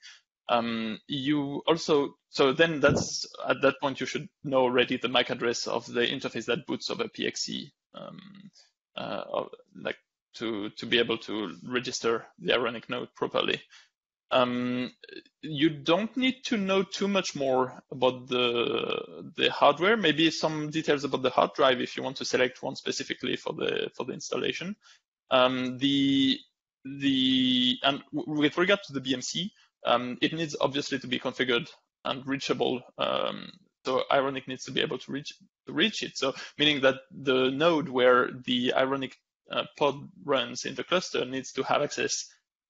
[SPEAKER 3] Um, you also so then that's at that point you should know already the MAC address of the interface that boots over PXE, um, uh, like to to be able to register the ironic node properly. Um, you don't need to know too much more about the the hardware. Maybe some details about the hard drive if you want to select one specifically for the for the installation. Um, the the and with regard to the BMC, um, it needs obviously to be configured and reachable um, so Ironic needs to be able to reach to reach it. So meaning that the node where the Ironic uh, pod runs in the cluster needs to have access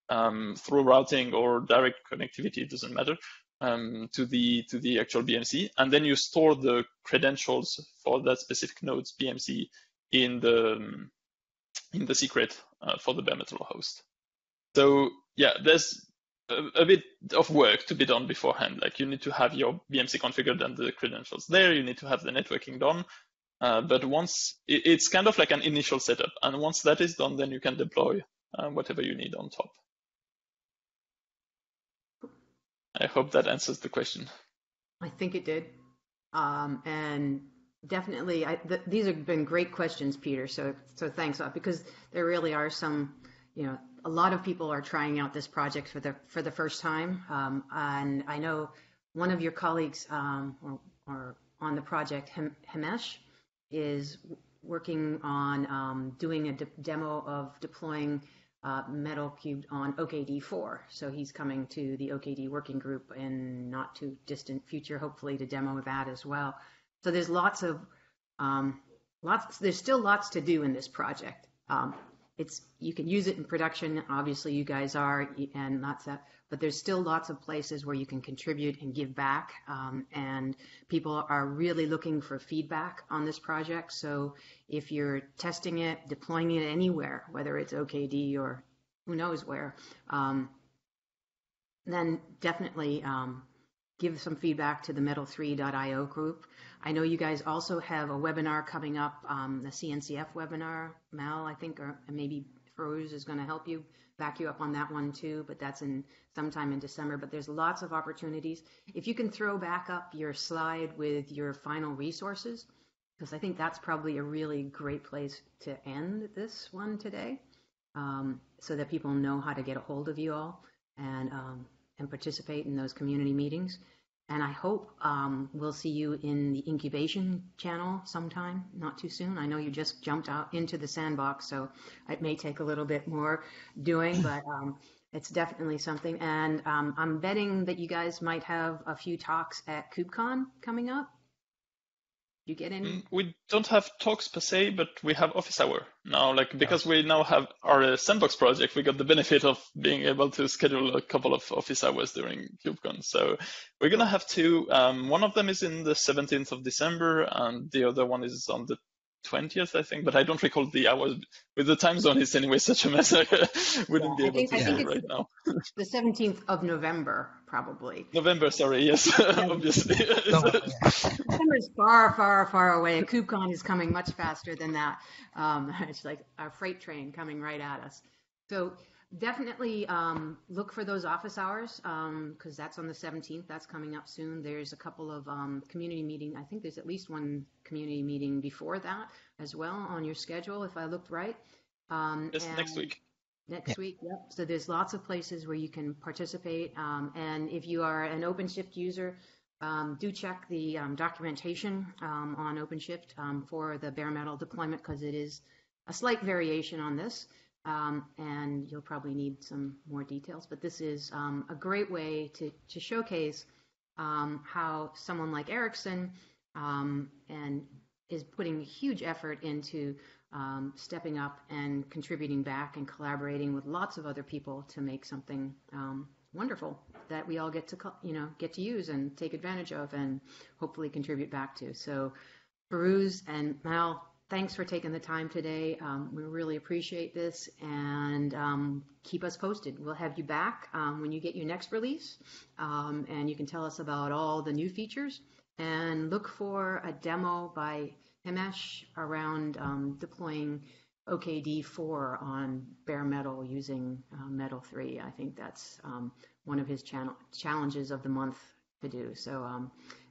[SPEAKER 3] um, through routing or direct connectivity, it doesn't matter, um, to the to the actual BMC, and then you store the credentials for that specific node's BMC in the um, in the secret uh, for the bare metal host. So yeah, there's a, bit of work to be done beforehand. Like you need to have your BMC configured and the credentials there. You need to have the networking done. Uh, but once it, it's kind of like an initial setup, and once that is done, then you can deploy uh, whatever you need on top. I hope that answers the question.
[SPEAKER 1] I think it did. Um, and definitely, I, th these have been great questions, Peter. So, so thanks, because there really are some, you know, a lot of people are trying out this project for the for the first time. Um, and I know one of your colleagues um, or, or, on the project, Himesh, is working on um, doing a de demo of deploying uh, metal cubed on OKD4. So he's coming to the OKD working group in not too distant future, hopefully to demo that as well. So there's lots of um, lots. There's still lots to do in this project. Um, it's you can use it in production. Obviously, you guys are, and lots that. But there's still lots of places where you can contribute and give back. Um, and people are really looking for feedback on this project. So if you're testing it, deploying it anywhere, whether it's OKD or who knows where, um, then definitely um, give some feedback to the metal3.io group. I know you guys also have a webinar coming up, um, the CNCF webinar. Mael, I think, or maybe Ferouz is going to help you, back you up on that one too, but that's in sometime in December. But there's lots of opportunities. If you can throw back up your slide with your final resources, because I think that's probably a really great place to end this one today, um, so that people know how to get a hold of you all and um, and participate in those community meetings. And I hope um, we'll see you in the incubation channel sometime, not too soon. I know you just jumped out into the sandbox, so it may take a little bit more doing, *laughs* but um, it's definitely something. And um, I'm betting that you guys might have a few talks at KubeCon coming up you get any? Mm,
[SPEAKER 3] we don't have talks per se, but we have office hour now. Like because we now have our uh, sandbox project, we got the benefit of being able to schedule a couple of office hours during KubeCon. So we're gonna have two. Um, one of them is in the 17th of December, and the other one is on the 20th, I think, but I don't recall the hours. With the time zone, it's anyway such a mess. *laughs* I wouldn't yeah, be able think, to say right now. *laughs*
[SPEAKER 1] the 17th of November, probably.
[SPEAKER 3] November, sorry, yes, *laughs* obviously.
[SPEAKER 1] November is far, far, far away, and KubeCon is coming much faster than that. Um, it's like a freight train coming right at us. So definitely um, look for those office hours because um, that's on the 17th. That's coming up soon. There's a couple of um, community meeting. I think there's at least one community meeting before that as well on your schedule, if I looked right.
[SPEAKER 3] Um, next week.
[SPEAKER 1] Next yeah. week, yep. So there's lots of places where you can participate. Um, and if you are an OpenShift user, um, do check the documentation on OpenShift for the bare metal deployment because it is a slight variation on this. Um, and you'll probably need some more details. But this is um, a great way to, to showcase um, how someone like Ericsson um, and is putting huge effort into um, stepping up and contributing back and collaborating with lots of other people to make something um, wonderful that we all get to you know get to use and take advantage of and hopefully contribute back to. So, Ferouz and Mael, thanks for taking the time today. Um, we really appreciate this and um, keep us posted. We'll have you back um, when you get your next release um, and you can tell us about all the new features and look for a demo by Himesh around um, deploying OKD4 on bare metal using uh, Metal 3. I think that's um, one of his challenges of the month to do. So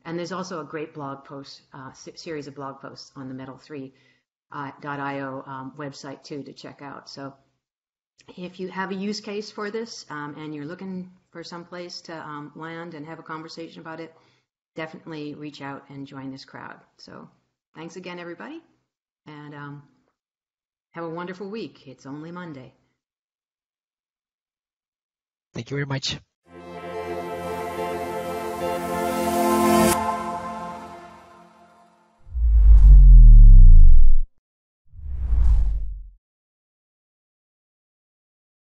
[SPEAKER 1] and there's also a great blog post, uh, series of blog posts on the Metal3.io uh, um, website too to check out. So if you have a use case for this um, and you're looking for some place to um, land and have a conversation about it, definitely reach out and join this crowd. So thanks again, everybody, and um, have a wonderful week. It's only Monday.
[SPEAKER 2] Thank you very much.